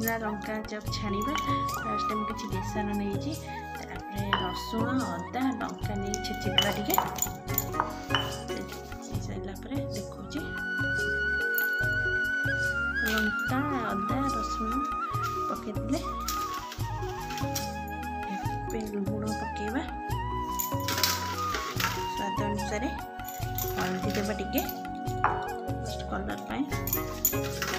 शिमला ଲଙ୍କା ଚପ୍ ଛାଣିବା ଫାଷ୍ଟ ମୁଁ କିଛି ବେସନ ନେଇଛି ତାପରେ ରସୁଣ ଅଦା ଲଙ୍କା ନେଇ ଛେଚିଦେବା ଟିକେ ଛେଚି ସାରିଲା ପରେ ଦେଖାଉଛି ଲଙ୍କା ଅଦା ରସୁଣ ପକାଇଦେଲେ ଏବେ ଲୁଣ ପକାଇବା ସ୍ୱାଦ ଅନୁସାରେ ହଳଦୀ ଦେବା ଟିକେ କଲର୍ ପାଇଁ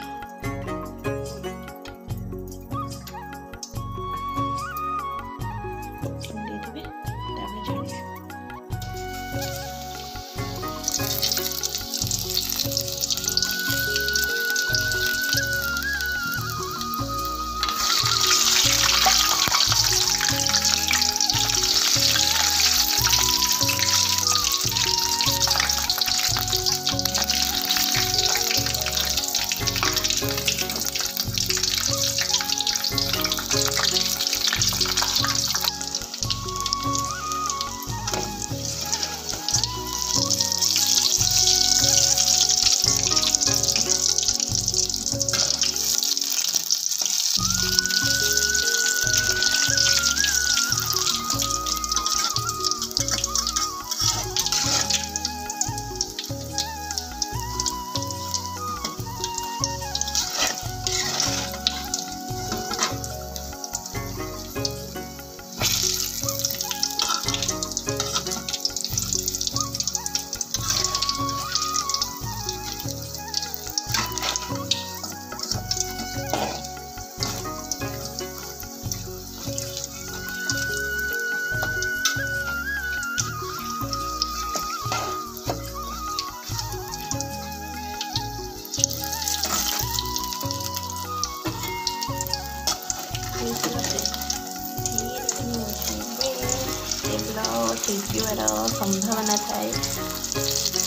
Hello, thank you at all from Havana